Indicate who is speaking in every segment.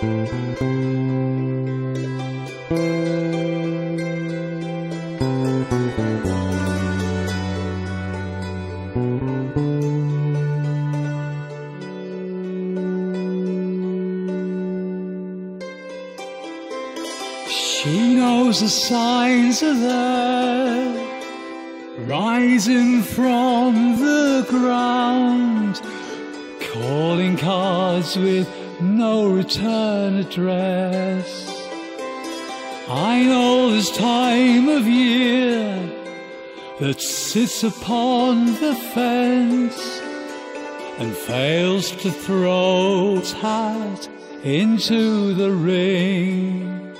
Speaker 1: She knows the signs are there, rising from the ground, calling cards with no return address. I know this time of year that sits upon the fence and fails to throw its hat into the ring.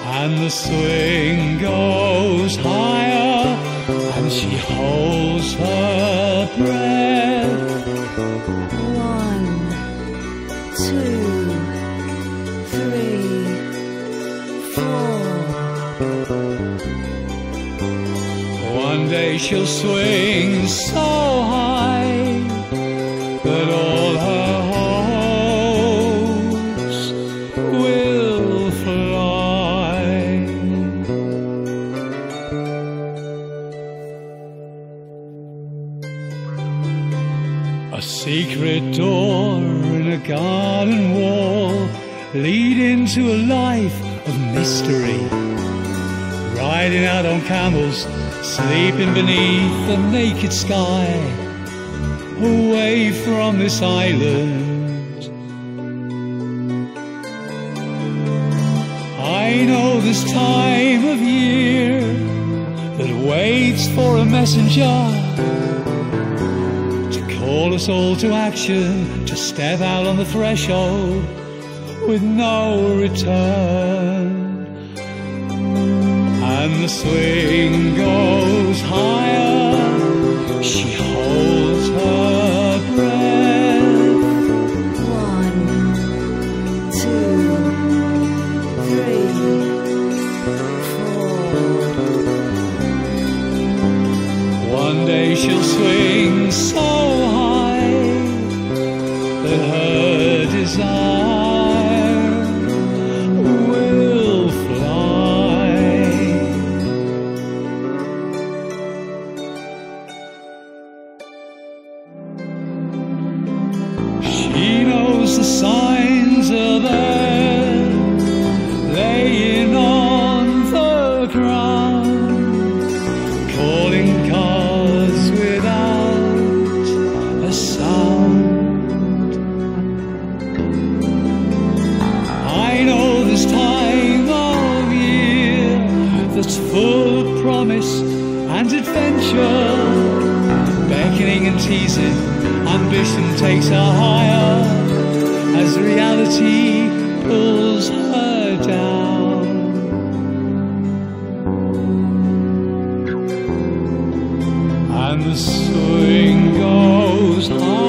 Speaker 1: And the swing goes higher, and she holds her breath. She'll swing so high A secret door in a garden wall lead into a life of mystery. Riding out on camels, sleeping beneath the naked sky, away from this island. I know this time of year that waits for a messenger to call us all to action, to step out on the threshold with no return. And the swing goes higher, she holds her breath.
Speaker 2: One, two, three, four.
Speaker 1: One day she'll swing so high her desire will fly. She knows the signs are there, beckoning and teasing. Ambition takes her higher as reality pulls her down. And the swing goes high.